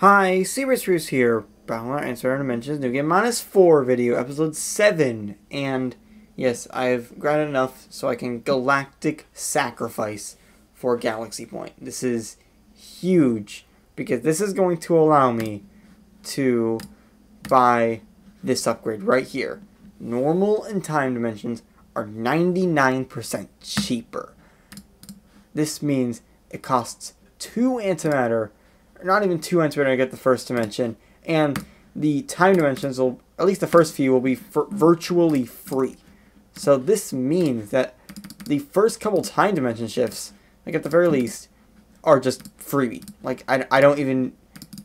Hi, SuperSpruce here. Antimatter Dimensions New Game Minus 4 video, episode 7. And yes, I've got enough so I can galactic sacrifice for Galaxy Point. This is huge because this is going to allow me to buy this upgrade right here. Normal and time dimensions are 99% cheaper. This means it costs 2 antimatter not even two antimatter to get the first dimension, and the time dimensions will, at least the first few, will be virtually free. So this means that the first couple time dimension shifts, like at the very least, are just freebie. Like I, I don't even,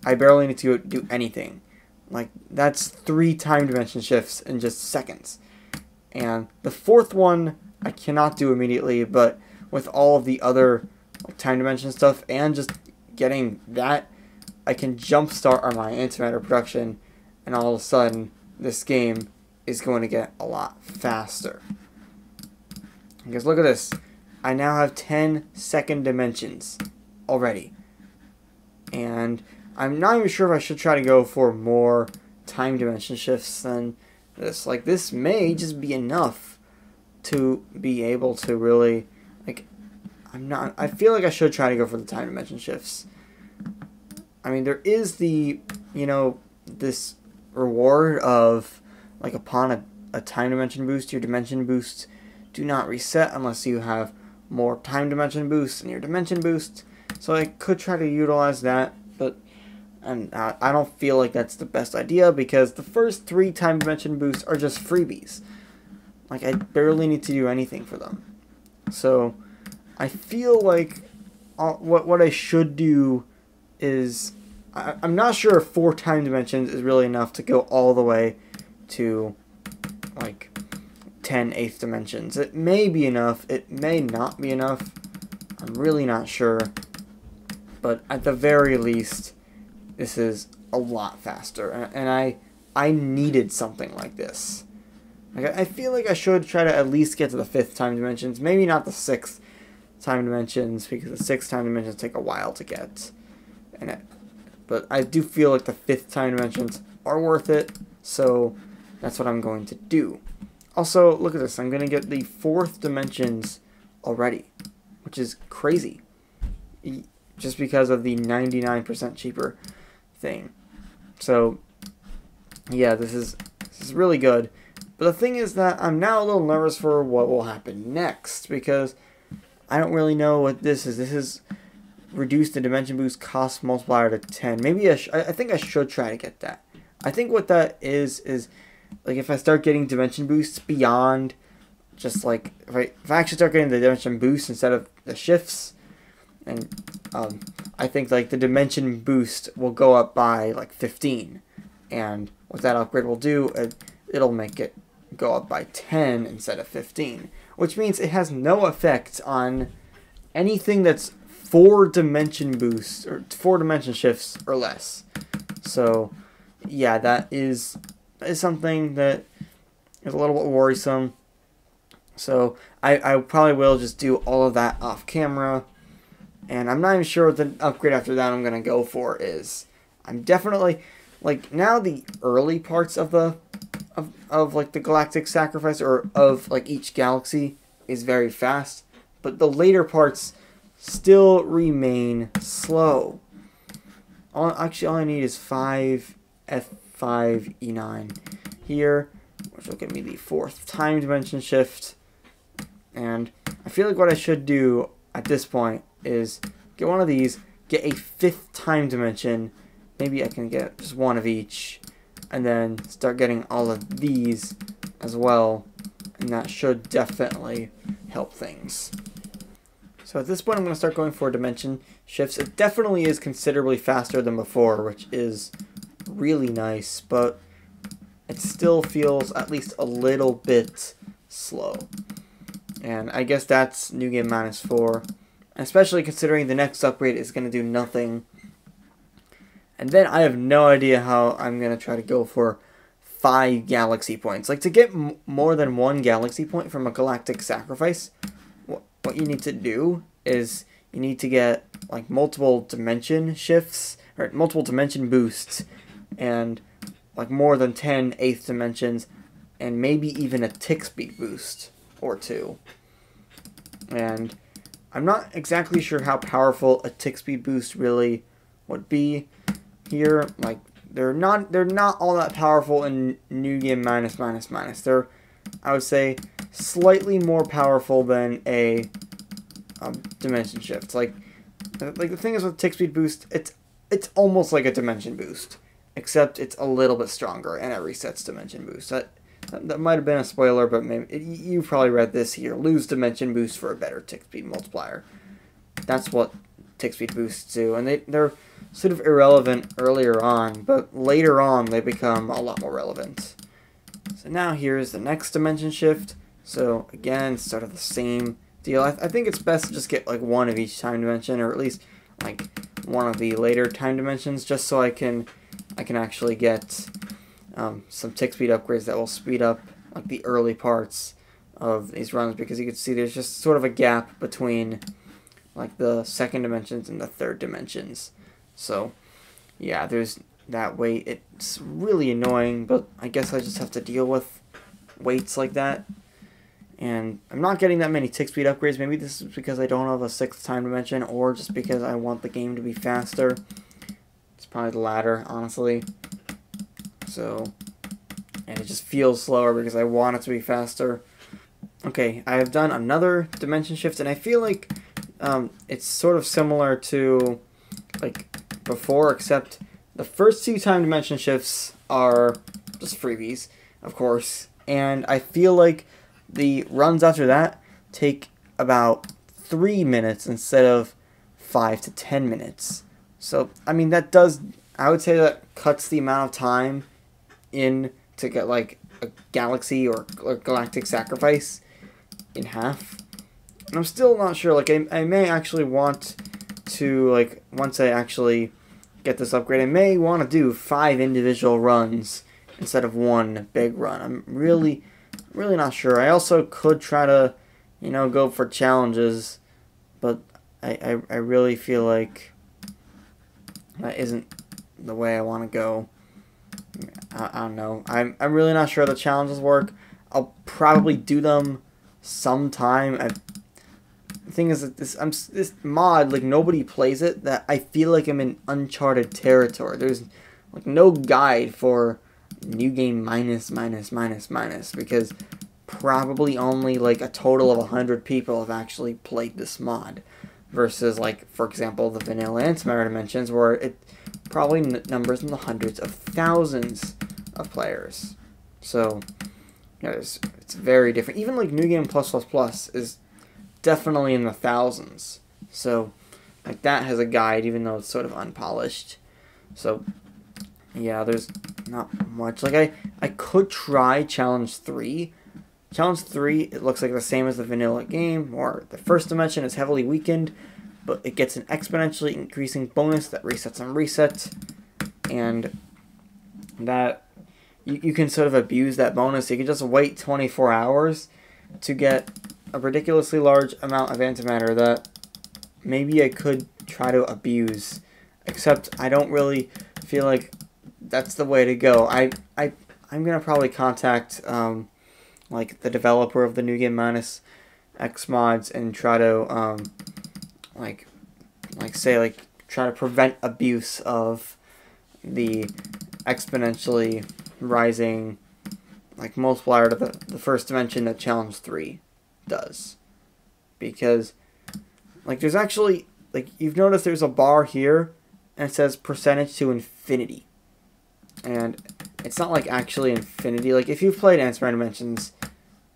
I barely need to do anything. Like that's three time dimension shifts in just seconds. And the fourth one I cannot do immediately, but with all of the other like, time dimension stuff and just getting that, I can jumpstart on my antimatter production, and all of a sudden, this game is going to get a lot faster. Because look at this. I now have 10 second dimensions already. And I'm not even sure if I should try to go for more time dimension shifts than this. Like, this may just be enough to be able to really, like, I'm not, I feel like I should try to go for the time dimension shifts. I mean, there is the, you know, this reward of, like, upon a, a time dimension boost, your dimension boosts do not reset unless you have more time dimension boosts in your dimension boosts. So I could try to utilize that, but and I don't feel like that's the best idea because the first three time dimension boosts are just freebies. Like, I barely need to do anything for them. So, I feel like uh, what, what I should do is I, am not sure if four time dimensions is really enough to go all the way to like 10 eighth dimensions. It may be enough. It may not be enough. I'm really not sure. But at the very least, this is a lot faster. And I I needed something like this. Like I feel like I should try to at least get to the fifth time dimensions. Maybe not the sixth time dimensions because the sixth time dimensions take a while to get in it. But I do feel like the fifth time dimensions are worth it, so that's what I'm going to do. Also, look at this. I'm going to get the fourth dimensions already, which is crazy. Just because of the 99% cheaper thing. So, yeah, this is, this is really good. But the thing is that I'm now a little nervous for what will happen next, because I don't really know what this is. This is reduce the dimension boost cost multiplier to 10. Maybe I, I think I should try to get that. I think what that is, is like if I start getting dimension boosts beyond just like, if I, if I actually start getting the dimension boost instead of the shifts, and um, I think like the dimension boost will go up by like 15. And what that upgrade will do, it, it'll make it go up by 10 instead of 15. Which means it has no effect on anything that's four dimension boosts or four dimension shifts or less. So, yeah, that is is something that is a little bit worrisome. So I, I probably will just do all of that off camera. And I'm not even sure what the upgrade after that I'm going to go for is. I'm definitely, like, now the early parts of the, of, of, like, the galactic sacrifice, or of, like, each galaxy is very fast. But the later parts still remain slow. All, actually, all I need is 5 F5 E9 here, which will give me the fourth time dimension shift. And I feel like what I should do at this point is get one of these, get a fifth time dimension. Maybe I can get just one of each, and then start getting all of these as well. And that should definitely help things. So at this point, I'm going to start going for dimension shifts. It definitely is considerably faster than before, which is really nice, but it still feels at least a little bit slow. And I guess that's New Game Minus 4, especially considering the next upgrade is going to do nothing. And then I have no idea how I'm going to try to go for five galaxy points. Like, to get more than one galaxy point from a galactic sacrifice what you need to do is you need to get like multiple dimension shifts or multiple dimension boosts, and like more than 10 eighth dimensions, and maybe even a tick speed boost or two. And I'm not exactly sure how powerful a tick speed boost really would be here. Like they're not they're not all that powerful in new game minus minus minus. They're I would say slightly more powerful than a um, dimension shift. Like like the thing is with tick speed boost, it's it's almost like a dimension boost, except it's a little bit stronger and it resets dimension boost. That that, that might have been a spoiler, but maybe it, you probably read this here. Lose dimension boost for a better tick speed multiplier. That's what tick speed boosts do, and they they're sort of irrelevant earlier on, but later on they become a lot more relevant. So now here's the next dimension shift. So again, sort of the same deal. I, th I think it's best to just get like one of each time dimension, or at least like one of the later time dimensions, just so I can I can actually get um, some tick speed upgrades that will speed up like the early parts of these runs because you can see there's just sort of a gap between like the second dimensions and the third dimensions. So yeah, there's that way. It's really annoying, but I guess I just have to deal with waits like that. And I'm not getting that many tick speed upgrades. Maybe this is because I don't have a sixth time dimension, or just because I want the game to be faster. It's probably the latter, honestly. So, and it just feels slower because I want it to be faster. Okay, I have done another dimension shift, and I feel like um, it's sort of similar to like before, except the first two time dimension shifts are just freebies, of course, and I feel like the runs after that take about three minutes instead of five to ten minutes. So, I mean, that does, I would say that cuts the amount of time in to get like a galaxy or, or galactic sacrifice in half. And I'm still not sure, like, I, I may actually want to, like, once I actually get this upgrade, I may want to do five individual runs instead of one big run. I'm really, really not sure. I also could try to, you know, go for challenges, but I, I, I really feel like that isn't the way I want to go. I, I don't know. I'm, I'm really not sure the challenges work. I'll probably do them sometime. I, the thing is that this I'm this mod like nobody plays it that I feel like I'm in uncharted territory. There's like no guide for new game minus minus minus minus because probably only like a total of 100 people have actually played this mod versus like for example the vanilla antimatter dimensions where it probably numbers in the hundreds of thousands of players so you know, it's, it's very different even like new game plus plus plus is definitely in the thousands. So like that has a guide even though it's sort of unpolished. So yeah there's not much. Like i i could try challenge 3 Challenge 3, it looks like the same as the vanilla game, or the first dimension is heavily weakened, but it gets an exponentially increasing bonus that resets on reset, and that you, you can sort of abuse that bonus. You can just wait 24 hours to get a ridiculously large amount of antimatter that maybe I could try to abuse, except I don't really feel like that's the way to go. I, I, I'm going to probably contact... Um, like the developer of the new game minus X mods and try to um, like like say like try to prevent abuse of the exponentially rising like multiplier to the, the first dimension that challenge 3 does because like there's actually like you've noticed there's a bar here and it says percentage to infinity and it's not like actually infinity. Like if you've played Antimatter Dimensions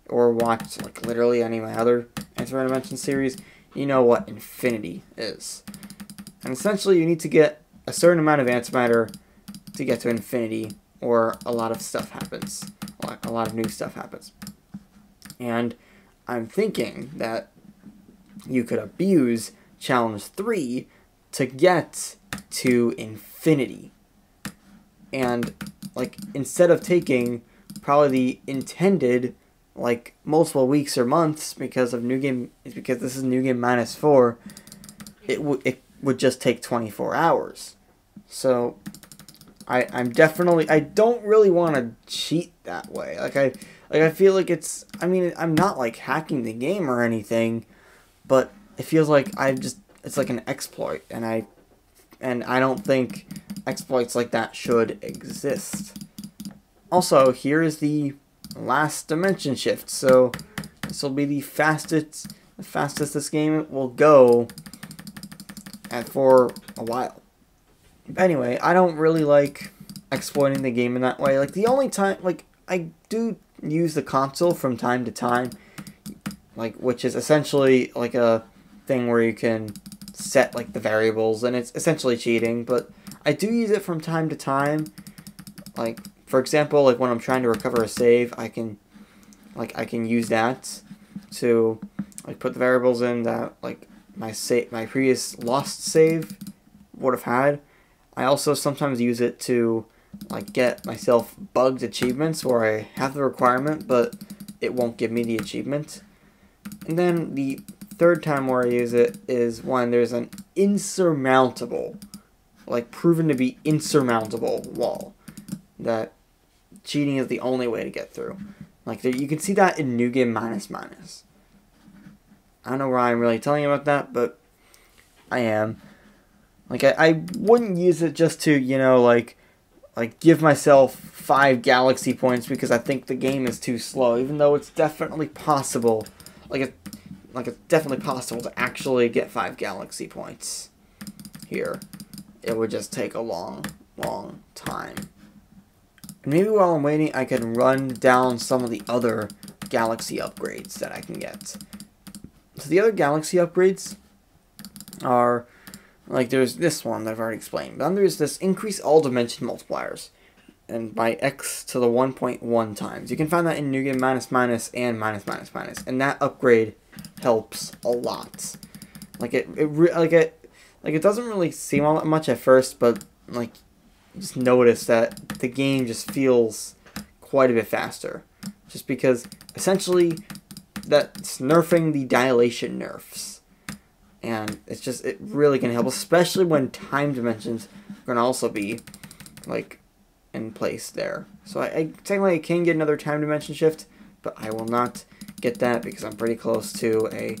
or watched like literally any of my other Antimatter Dimensions series, you know what infinity is. And essentially you need to get a certain amount of antimatter to get to infinity or a lot of stuff happens. A lot of new stuff happens. And I'm thinking that you could abuse challenge 3 to get to infinity. And like instead of taking probably the intended like multiple weeks or months because of new game because this is new game minus 4 it would it would just take 24 hours So I I'm definitely I don't really want to cheat that way. Like I like I feel like it's I mean I'm not like hacking the game or anything, but it feels like I just it's like an exploit and I and I don't think exploits like that should exist. Also, here is the last dimension shift. So this will be the fastest the fastest this game will go and for a while. Anyway, I don't really like exploiting the game in that way. Like the only time like I do use the console from time to time like which is essentially like a thing where you can set like the variables and it's essentially cheating, but I do use it from time to time. Like for example, like when I'm trying to recover a save, I can like I can use that to like put the variables in that like my save my previous lost save would have had. I also sometimes use it to like get myself bugged achievements where I have the requirement but it won't give me the achievement. And then the third time where I use it is when there's an insurmountable, like proven to be insurmountable wall that cheating is the only way to get through. Like you can see that in New Game Minus Minus. I don't know why I'm really telling you about that, but I am. Like I, I wouldn't use it just to, you know, like like give myself five galaxy points because I think the game is too slow, even though it's definitely possible. Like it like it's definitely possible to actually get five galaxy points here. It would just take a long, long time. And maybe while I'm waiting, I can run down some of the other galaxy upgrades that I can get. So the other galaxy upgrades are, like there's this one that I've already explained. Then there's this increase all dimension multipliers and by x to the 1.1 times. You can find that in Game Minus Minus and Minus Minus Minus. And that upgrade helps a lot. Like it, it like it, like it doesn't really seem all that much at first, but like just notice that the game just feels quite a bit faster, just because essentially that's nerfing the dilation nerfs, and it's just it really can help, especially when time dimensions are gonna also be like in place there. So I, I technically can get another time dimension shift, but I will not get that because I'm pretty close to a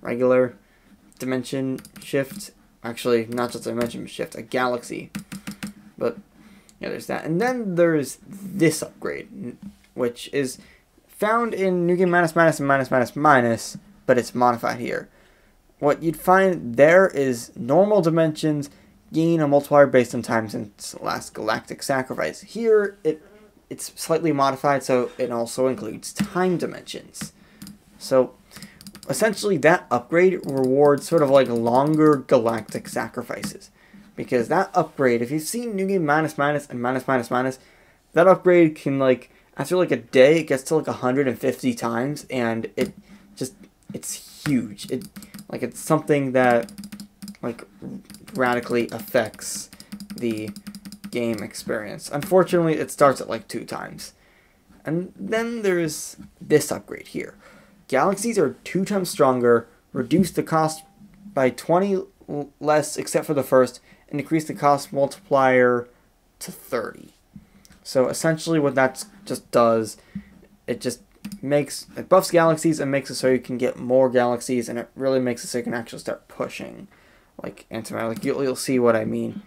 regular dimension shift. Actually, not just a dimension shift, a galaxy. But yeah, there's that. And then there's this upgrade, which is found in New Game Minus Minus and Minus Minus Minus, but it's modified here. What you'd find there is normal dimensions gain a multiplier based on time since last galactic sacrifice. Here, it it's slightly modified, so it also includes time dimensions. So essentially that upgrade rewards sort of like longer galactic sacrifices. Because that upgrade, if you've seen New Game Minus Minus and Minus Minus Minus, that upgrade can like after like a day it gets to like 150 times and it just it's huge. It like it's something that like radically affects the game experience. Unfortunately, it starts at like two times. And then there's this upgrade here. Galaxies are two times stronger, reduce the cost by 20 less except for the first, and increase the cost multiplier to 30. So essentially what that just does, it just makes, it buffs galaxies and makes it so you can get more galaxies, and it really makes it so you can actually start pushing, like, antimatter. Like, you'll, you'll see what I mean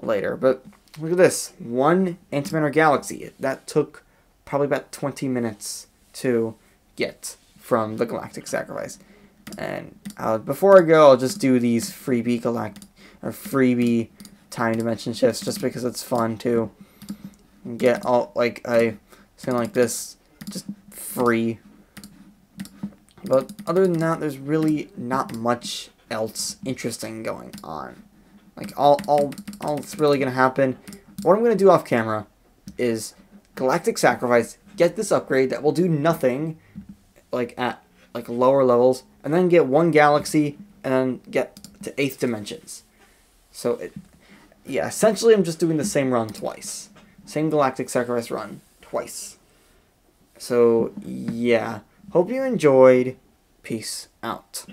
later. But look at this, one antimatter galaxy. That took probably about 20 minutes to get from the Galactic Sacrifice. And uh, before I go, I'll just do these freebie galact or freebie time dimension shifts just because it's fun to get all like a something like this just free. But other than that, there's really not much else interesting going on. Like all all all that's really gonna happen. What I'm gonna do off camera is Galactic Sacrifice, get this upgrade that will do nothing like at like lower levels, and then get one galaxy, and then get to eighth dimensions. So it, yeah, essentially I'm just doing the same run twice, same galactic sacrifice run twice. So yeah, hope you enjoyed. Peace out.